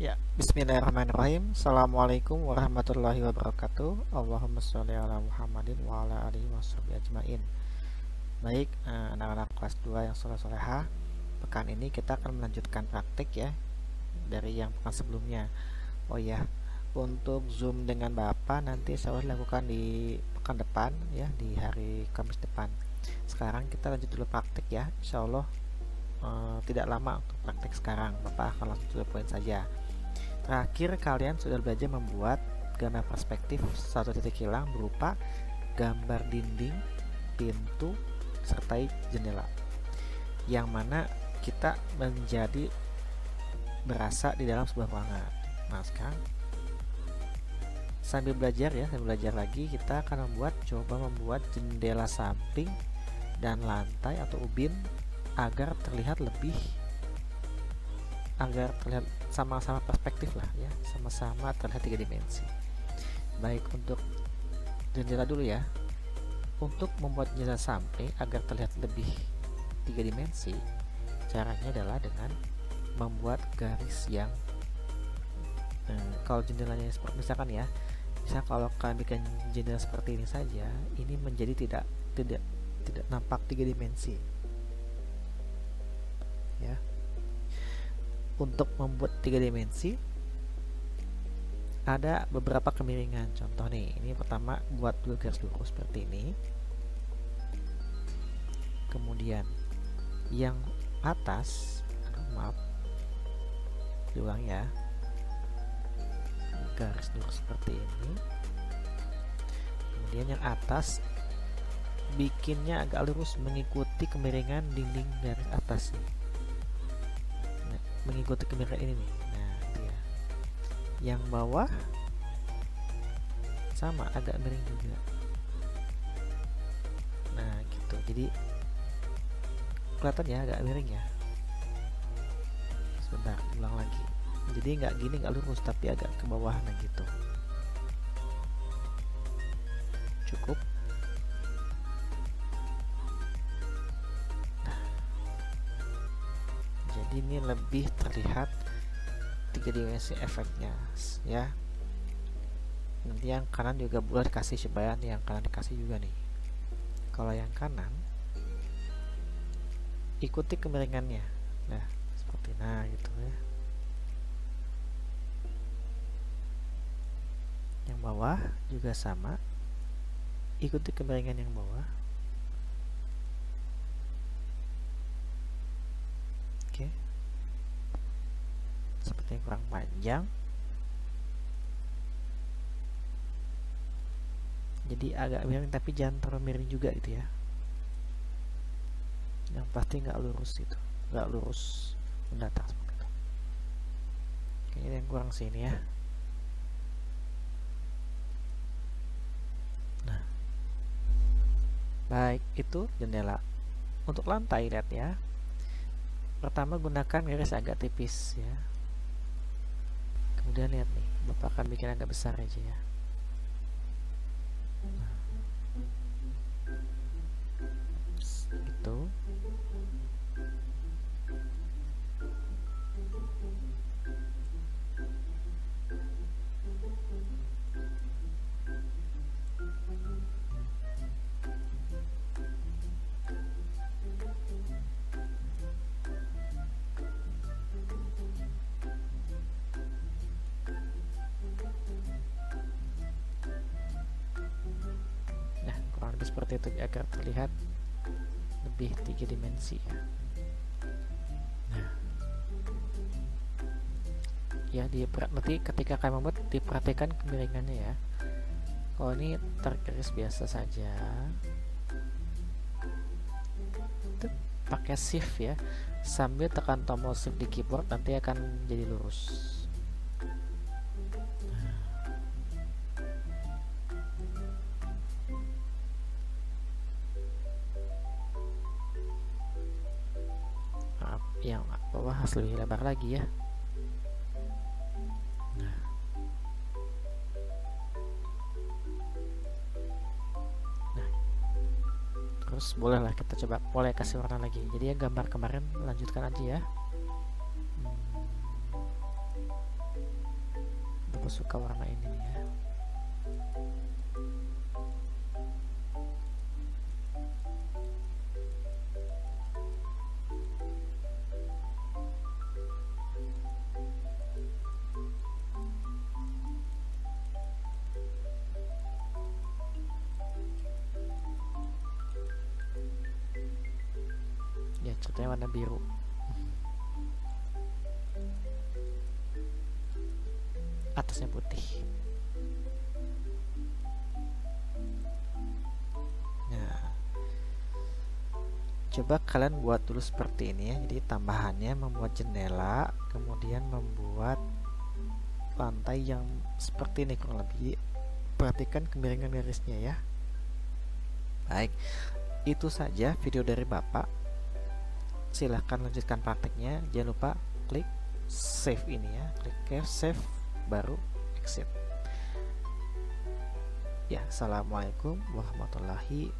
Ya, bismillahirrahmanirrahim. Assalamualaikum warahmatullahi wabarakatuh. Allahumma sholli ala Muhammadin wa ala alihi washabihi ajmain. Baik, eh, anak-anak kelas 2 yang soleh-soleha, pekan ini kita akan melanjutkan praktik ya dari yang pekan sebelumnya. Oh ya, untuk Zoom dengan Bapak nanti saya lakukan di pekan depan ya, di hari Kamis depan. Sekarang kita lanjut dulu praktik ya. Insya Allah uh, tidak lama untuk praktik sekarang. Bapak akan langsung poin saja. Terakhir kalian sudah belajar membuat gambar perspektif satu titik hilang berupa gambar dinding, pintu, serta jendela. Yang mana kita menjadi berasa di dalam sebuah ruangan. Nah, sekarang sambil belajar ya, sambil belajar lagi kita akan membuat coba membuat jendela samping dan lantai atau ubin agar terlihat lebih agar terlihat sama-sama perspektif lah ya sama-sama terlihat tiga dimensi. Baik untuk jendela dulu ya. Untuk membuat jendela samping agar terlihat lebih tiga dimensi caranya adalah dengan membuat garis yang eh, kalau jendelanya seperti misalkan ya bisa kalau kalian bikin jendela seperti ini saja ini menjadi tidak tidak tidak nampak tiga dimensi. Ya untuk membuat tiga dimensi ada beberapa kemiringan. Contoh nih ini pertama buat dua garis lurus seperti ini. Kemudian yang atas aduh maaf diulang ya garis lurus seperti ini. Kemudian yang atas bikinnya agak lurus mengikuti kemiringan dinding garis atas nih mengikuti kemiringan ini nih. Nah dia. Yang bawah sama agak miring juga. Nah gitu. Jadi kelihatan ya agak miring ya. Sebentar ulang lagi. Jadi nggak gini nggak lurus tapi agak ke bawah nah gitu. Cukup ini lebih terlihat tiga dimensi efeknya ya. Nanti yang kanan juga boleh dikasih supaya yang kanan dikasih juga nih. Kalau yang kanan ikuti kemiringannya. Nah seperti nah gitu ya. Yang bawah juga sama. Ikuti kemiringan yang bawah oke. Seperti yang kurang panjang. Jadi agak miring tapi jangan terlalu miring juga gitu ya. Yang pasti nggak lurus itu nggak lurus mendatang seperti itu. Kayaknya yang kurang sini ya. Nah. Baik itu jendela untuk lantai lihat ya pertama gunakan garis agak tipis ya. Kemudian lihat nih bapak akan bikin agak besar aja ya seperti itu agar terlihat lebih tiga dimensi ya. Nah. Ya di nanti ketika kalian membuat diperhatikan kemiringannya ya. Kalau ini tergaris biasa saja. Itu pakai shift ya. Sambil tekan tombol shift di keyboard nanti akan jadi lurus yang bawah harus lebih lebar lagi ya. Nah. Nah. Terus bolehlah kita coba boleh kasih warna lagi. Jadi ya gambar kemarin lanjutkan aja ya. Hmm. suka warna ini nih ya catnya warna biru. Atasnya putih. Nah coba kalian buat dulu seperti ini ya. Jadi tambahannya membuat jendela kemudian membuat lantai yang seperti ini kurang lebih. Perhatikan kemiringan garisnya ya. Baik itu saja video dari bapak silahkan lanjutkan prakteknya. Jangan lupa klik save ini ya. Klik save baru exit. Ya assalamualaikum warahmatullahi